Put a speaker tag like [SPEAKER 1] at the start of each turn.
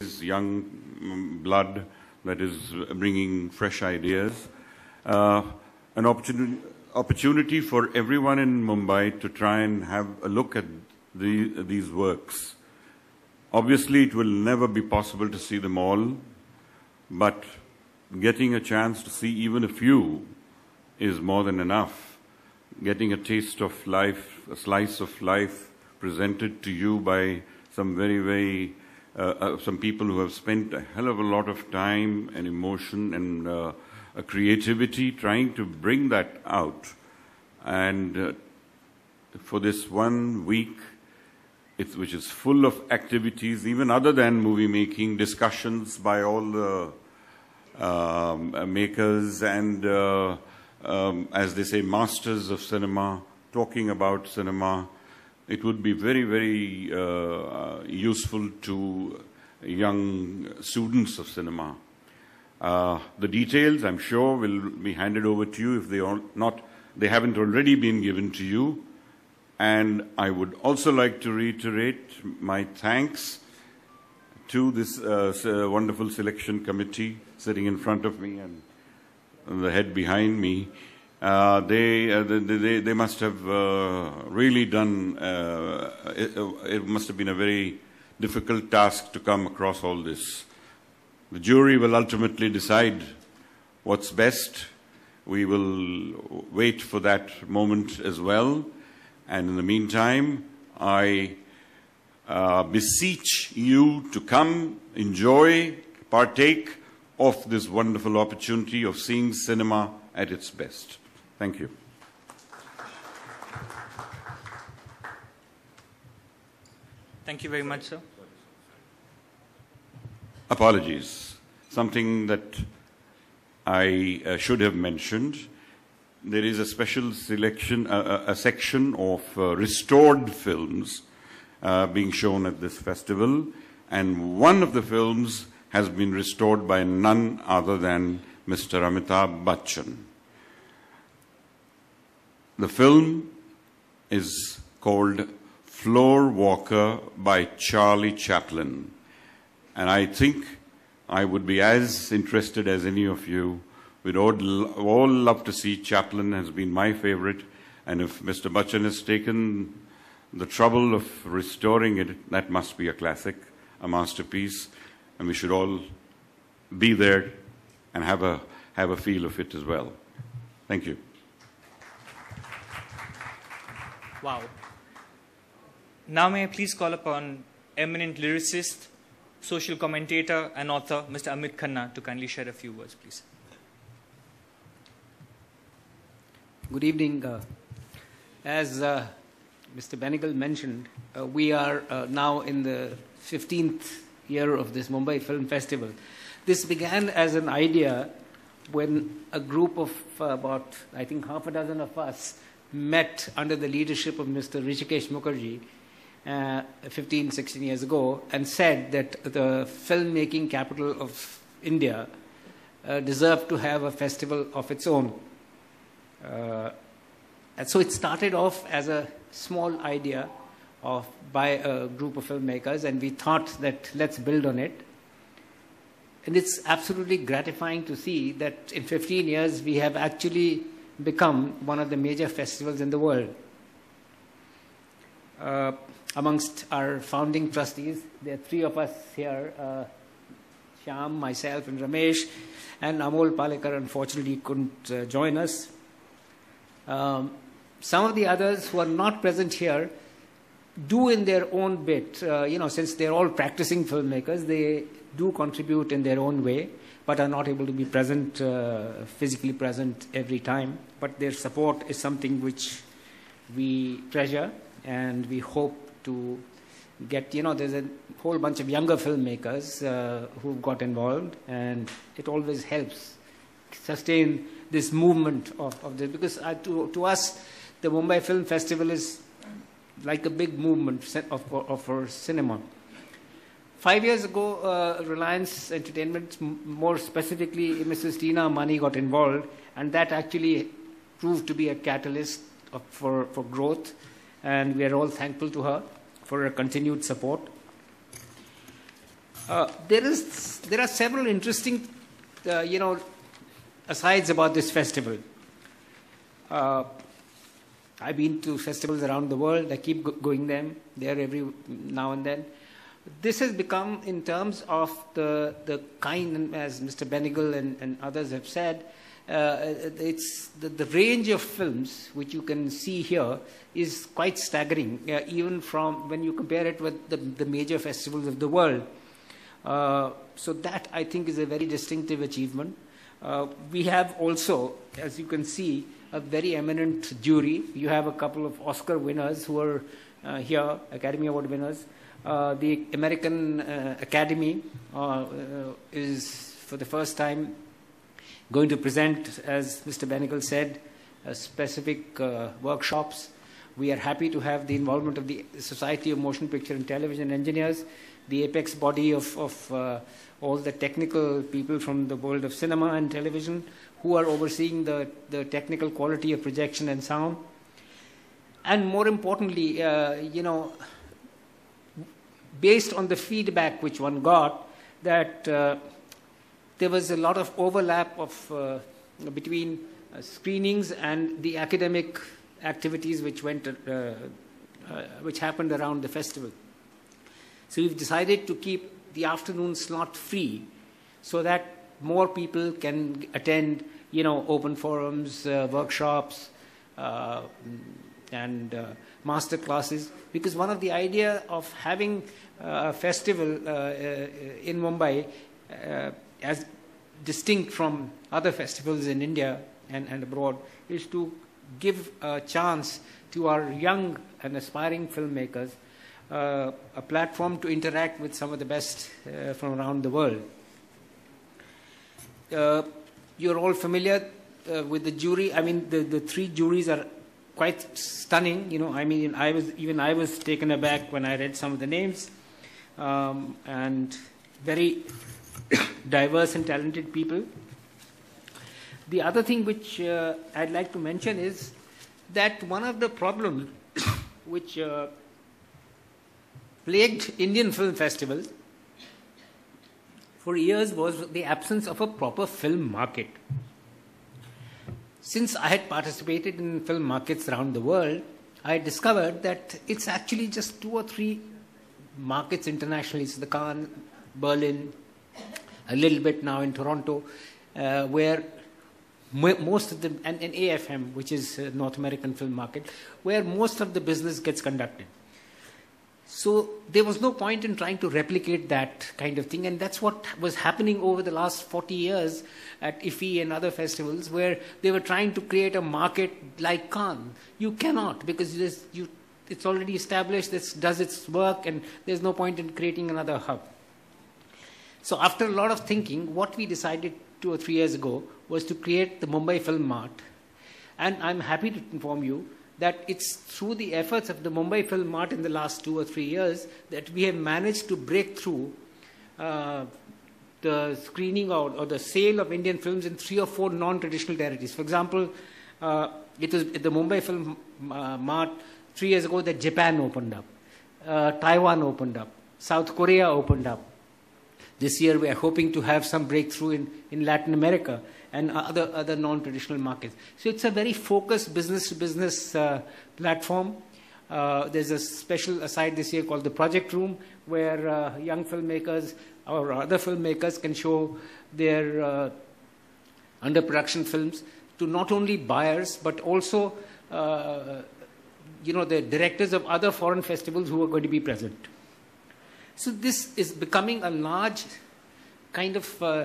[SPEAKER 1] is young mm, blood that is bringing fresh ideas. Uh, an opportunity, opportunity for everyone in Mumbai to try and have a look at the, these works. Obviously, it will never be possible to see them all, but getting a chance to see even a few is more than enough. Getting a taste of life, a slice of life presented to you by some very, very uh, uh, some people who have spent a hell of a lot of time and emotion and uh, creativity trying to bring that out. And uh, for this one week, which is full of activities, even other than movie making, discussions by all the um, makers and, uh, um, as they say, masters of cinema, talking about cinema it would be very, very uh, useful to young students of cinema. Uh, the details, I'm sure, will be handed over to you if they are not, they haven't already been given to you. And I would also like to reiterate my thanks to this uh, wonderful selection committee sitting in front of me and the head behind me. Uh, they, uh, they, they must have uh, really done, uh, it, it, must have been a very difficult task to come across all this. The jury will ultimately decide what's best. We will wait for that moment as well. And in the meantime, I uh, beseech you to come, enjoy, partake of this wonderful opportunity of seeing cinema at its best. Thank you.
[SPEAKER 2] Thank you very much, sir.
[SPEAKER 1] Apologies. Something that I uh, should have mentioned. There is a special selection, uh, a section of uh, restored films uh, being shown at this festival, and one of the films has been restored by none other than Mr. Amitabh Bachchan. The film is called Floor Walker by Charlie Chaplin. And I think I would be as interested as any of you. We'd all, all love to see Chaplin has been my favorite. And if Mr. Bachchan has taken the trouble of restoring it, that must be a classic, a masterpiece. And we should all be there and have a, have a feel of it as well. Thank you.
[SPEAKER 2] Wow. Now may I please call upon eminent lyricist, social commentator and author, Mr. Amit Khanna to kindly share a few words, please.
[SPEAKER 3] Good evening. Uh, as uh, Mr. Benegal mentioned, uh, we are uh, now in the 15th year of this Mumbai Film Festival. This began as an idea when a group of uh, about, I think, half a dozen of us met under the leadership of Mr. Hrishikesh Mukherjee uh, 15, 16 years ago and said that the filmmaking capital of India uh, deserved to have a festival of its own. Uh, and so it started off as a small idea of by a group of filmmakers, and we thought that let's build on it. And it's absolutely gratifying to see that in 15 years we have actually become one of the major festivals in the world. Uh, amongst our founding trustees, there are three of us here uh, Shyam, myself, and Ramesh, and Amol Palekar unfortunately couldn't uh, join us. Um, some of the others who are not present here do in their own bit, uh, you know, since they're all practicing filmmakers, they do contribute in their own way but are not able to be present, uh, physically present every time. But their support is something which we treasure and we hope to get, you know, there's a whole bunch of younger filmmakers uh, who've got involved and it always helps sustain this movement of, of this because uh, to, to us, the Mumbai Film Festival is like a big movement of, of, for cinema. Five years ago, uh, Reliance Entertainment, more specifically Mrs. Tina Ambani, got involved, and that actually proved to be a catalyst of, for, for growth, and we are all thankful to her for her continued support. Uh, there is there are several interesting, uh, you know, asides about this festival. Uh, I've been to festivals around the world. I keep go- going them there every now and then. This has become, in terms of the the kind, as Mr. Benegal and, and others have said, uh, it's the, the range of films which you can see here is quite staggering, uh, even from when you compare it with the, the major festivals of the world. Uh, so that I think is a very distinctive achievement. Uh, we have also, as you can see, a very eminent jury. You have a couple of Oscar winners who are uh, here, Academy Award winners. Uh, the American uh, Academy uh, is, for the first time, going to present, as Mr. Benegal said, specific workshops. We are happy to have the involvement of the Society of Motion Picture and Television Engineers, the apex body of, of uh, all the technical people from the world of cinema and television who are overseeing the, the technical quality of projection and sound. And more importantly, uh, you know, based on the feedback which one got, that uh, there was a lot of overlap of uh, between uh, screenings and the academic activities which went, uh, uh, which happened around the festival. So we've decided to keep the afternoon slot free so that more people can attend, you know, open forums, workshops, and master classes. Because one of the idea of having uh, a festival uh, uh, in Mumbai, as distinct from other festivals in India and, and abroad, is to give a chance to our young and aspiring filmmakers uh, a platform to interact with some of the best uh, from around the world. Uh, you're all familiar uh, with the jury. I mean, the, the three juries are quite stunning. You know, I mean, I was even I was taken aback when I read some of the names, um, and very diverse and talented people. The other thing which uh, I'd like to mention is that one of the problems which uh, plagued Indian film festivals for years was the absence of a proper film market. Since I had participated in film markets around the world, I discovered that it's actually just two or three markets internationally. The Cannes, Berlin, a little bit now in Toronto, uh, where most of the and, and AFM, which is North American film market, where most of the business gets conducted. So there was no point in trying to replicate that kind of thing, and that's what was happening over the last 40 years at IFFI and other festivals, where they were trying to create a market like Cannes. You cannot because you, it's already established. This does its work, and there's no point in creating another hub. So after a lot of thinking, what we decided two or three years ago was to create the Mumbai Film Mart, and I'm happy to inform you that it's through the efforts of the Mumbai Film Mart in the last two or three years that we have managed to break through uh, the screening or, or, the sale of Indian films in three or four non-traditional territories. For example, uh, it was at the Mumbai Film uh, Mart three years ago that Japan opened up, uh, Taiwan opened up, South Korea opened up. This year we are hoping to have some breakthrough in, in Latin America and other, other non-traditional markets. So it's a very focused business-to-business uh, platform. Uh, there's a special aside this year called the Project Room, where uh, young filmmakers or other filmmakers can show their uh, under production films to not only buyers but also, uh, you know, the directors of other foreign festivals who are going to be present. So this is becoming a large kind of uh,